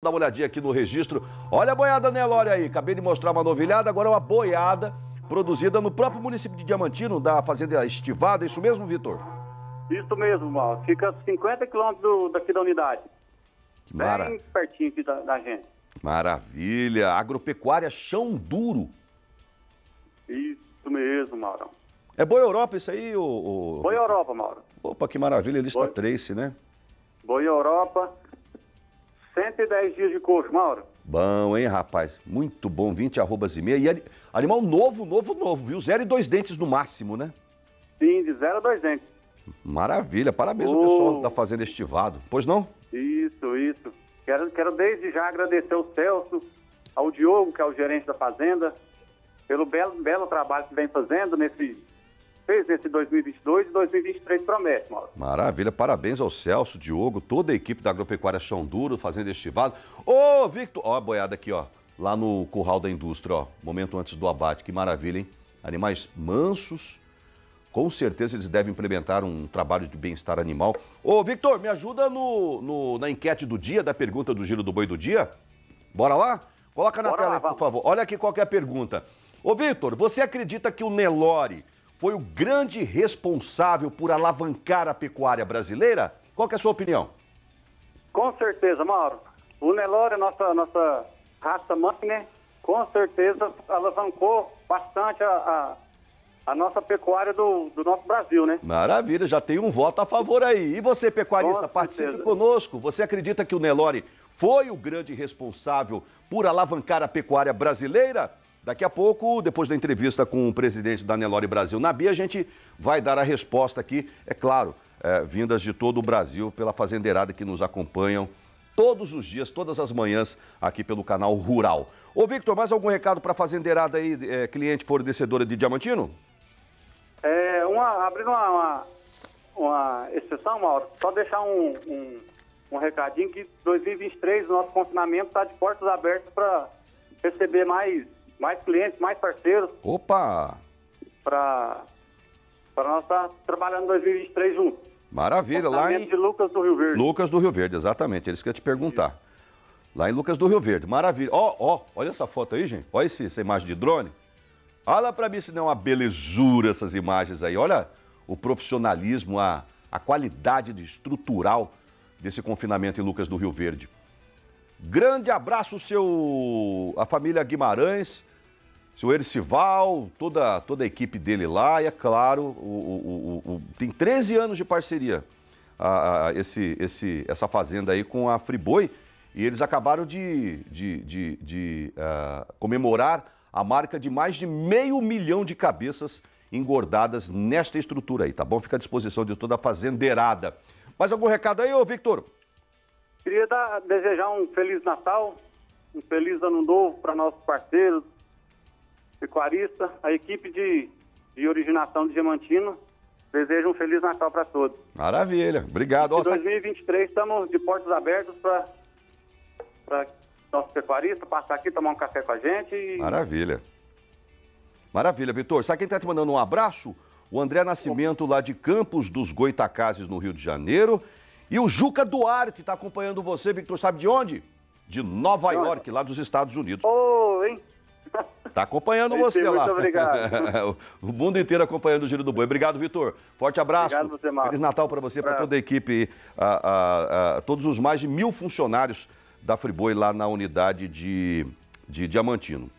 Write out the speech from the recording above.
Dá uma olhadinha aqui no registro. Olha a boiada Nelore aí. Acabei de mostrar uma novilhada, agora é uma boiada produzida no próprio município de Diamantino, da Fazenda Estivada. Isso mesmo, Vitor? Isso mesmo, Mauro. Fica a 50 quilômetros daqui da unidade. Que mara... Bem pertinho aqui da, da gente. Maravilha. Agropecuária Chão Duro. Isso mesmo, Mauro. É Boi Europa isso aí? Ou, Boi Europa, Mauro. Opa, que maravilha. Lista Boi... Trace, né? Boi Europa. 110 dias de coxo, Mauro. Bom, hein, rapaz? Muito bom, 20 arrobas e meia. E animal novo, novo, novo, viu? Zero e dois dentes no máximo, né? Sim, de zero a dois dentes. Maravilha, parabéns oh. ao pessoal da Fazenda Estivado. Pois não? Isso, isso. Quero, quero desde já agradecer ao Celso, ao Diogo, que é o gerente da Fazenda, pelo belo, belo trabalho que vem fazendo nesse fez esse 2022 e 2023 promete, Mauro. Maravilha, parabéns ao Celso, Diogo, toda a equipe da Agropecuária Chão Duro, fazendo estivado. Ô, Victor, ó a boiada aqui, ó, lá no Curral da Indústria, ó, momento antes do abate, que maravilha, hein? Animais mansos, com certeza eles devem implementar um trabalho de bem-estar animal. Ô, Victor, me ajuda no, no, na enquete do dia, da pergunta do Giro do Boi do Dia? Bora lá? Coloca na Bora tela, lá, por favor. Olha aqui qual é a pergunta. Ô, Victor, você acredita que o Nelore foi o grande responsável por alavancar a pecuária brasileira? Qual é a sua opinião? Com certeza, Mauro. O Nelore, nossa, nossa raça mãe, né? Com certeza alavancou bastante a, a, a nossa pecuária do, do, nosso Brasil, né? Maravilha, já tem um voto a favor aí. E você, pecuarista, Com participe certeza. conosco. Você acredita que o Nelore foi o grande responsável por alavancar a pecuária brasileira? Daqui a pouco, depois da entrevista com o presidente da Nelore Brasil na Bia, a gente vai dar a resposta aqui, é claro, é, vindas de todo o Brasil, pela fazendeirada que nos acompanham todos os dias, todas as manhãs, aqui pelo canal Rural. Ô, Victor, mais algum recado para a fazendeirada aí, é, cliente fornecedora de Diamantino? É, uma, abrindo uma, uma, uma, exceção, Mauro, só deixar um, um, um recadinho que 2023 o nosso confinamento está de portas abertas para receber mais mais clientes, mais parceiros. Opa! Para nós estar tá trabalhando em 2023 juntos. Maravilha, lá em... de Lucas do Rio Verde. Lucas do Rio Verde, exatamente, eles que eu te perguntar. Lá em Lucas do Rio Verde, maravilha. Ó, ó, olha essa foto aí, gente. Olha esse, essa imagem de drone. Olha para mim se não é uma belezura essas imagens aí. Olha o profissionalismo, a, a qualidade estrutural desse confinamento em Lucas do Rio Verde. Grande abraço, seu a família Guimarães, seu Ercival, toda, toda a equipe dele lá. E é claro, o, o, o, tem 13 anos de parceria a, a, esse, esse, essa fazenda aí com a Friboi. E eles acabaram de, de, de, de uh, comemorar a marca de mais de meio milhão de cabeças engordadas nesta estrutura aí, tá bom? Fica à disposição de toda a fazendeirada. Mais algum recado aí, ô Victor? Queria dar, desejar um Feliz Natal, um Feliz Ano Novo para nossos parceiros, pecuaristas, a equipe de, de originação de Diamantino. Desejo um Feliz Natal para todos. Maravilha, obrigado. Em 2023 estamos de portas abertas para nosso pecuarista passar aqui, tomar um café com a gente. E... Maravilha. Maravilha, Vitor. Sabe quem está te mandando um abraço? O André Nascimento, lá de Campos dos Goitacazes, no Rio de Janeiro. E o Juca Duarte está acompanhando você, Victor, sabe de onde? De Nova York, lá dos Estados Unidos. Ô, oh, hein? Tá acompanhando você muito lá. Muito obrigado. o mundo inteiro acompanhando o Giro do Boi. Obrigado, Vitor. Forte abraço. Obrigado você, Marcos. Feliz Natal para você, para toda a equipe, a, a, a, todos os mais de mil funcionários da Friboi lá na unidade de, de Diamantino.